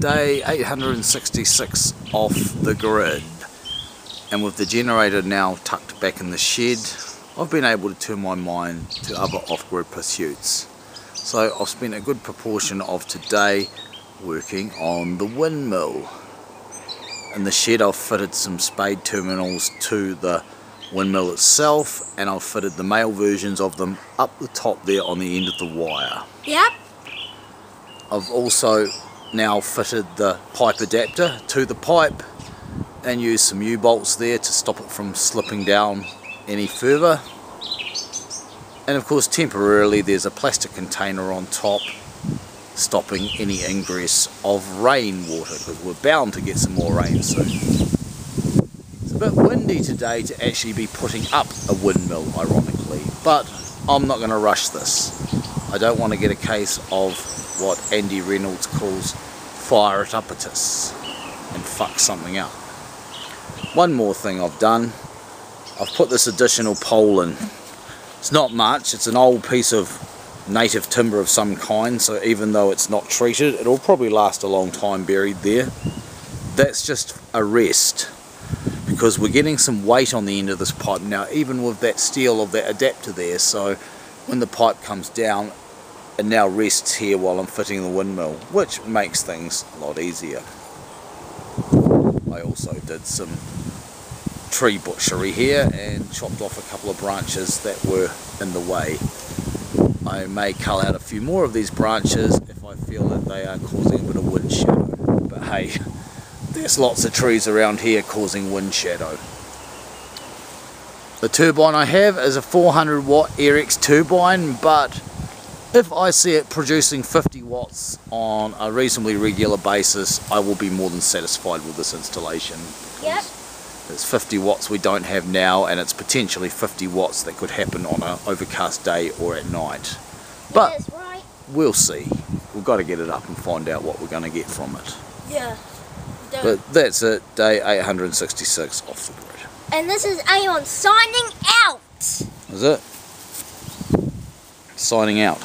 day 866 off the grid and with the generator now tucked back in the shed I've been able to turn my mind to other off-grid pursuits so I've spent a good proportion of today working on the windmill in the shed I've fitted some spade terminals to the windmill itself and I've fitted the male versions of them up the top there on the end of the wire. Yep. I've also now fitted the pipe adapter to the pipe and used some U-bolts there to stop it from slipping down any further. And of course temporarily there's a plastic container on top stopping any ingress of rainwater because we're bound to get some more rain soon It's a bit windy today to actually be putting up a windmill, ironically, but I'm not going to rush this. I don't want to get a case of what Andy Reynolds calls fire it uppitus and fuck something up. One more thing I've done, I've put this additional pole in. It's not much, it's an old piece of native timber of some kind, so even though it's not treated, it'll probably last a long time buried there. That's just a rest because we're getting some weight on the end of this pipe now even with that steel of that adapter there so when the pipe comes down it now rests here while I'm fitting the windmill which makes things a lot easier. I also did some tree butchery here and chopped off a couple of branches that were in the way. I may cull out a few more of these branches if I feel that they are causing a bit of wind shadow but hey there's lots of trees around here causing wind shadow. The turbine I have is a 400 watt Air-X turbine, but if I see it producing 50 watts on a reasonably regular basis, I will be more than satisfied with this installation. Yep. It's 50 watts we don't have now, and it's potentially 50 watts that could happen on an overcast day or at night. But right. we'll see. We've got to get it up and find out what we're going to get from it. Yeah. But that's it, day 866 off the grid. And this is Aeon signing out. Is it? Signing out.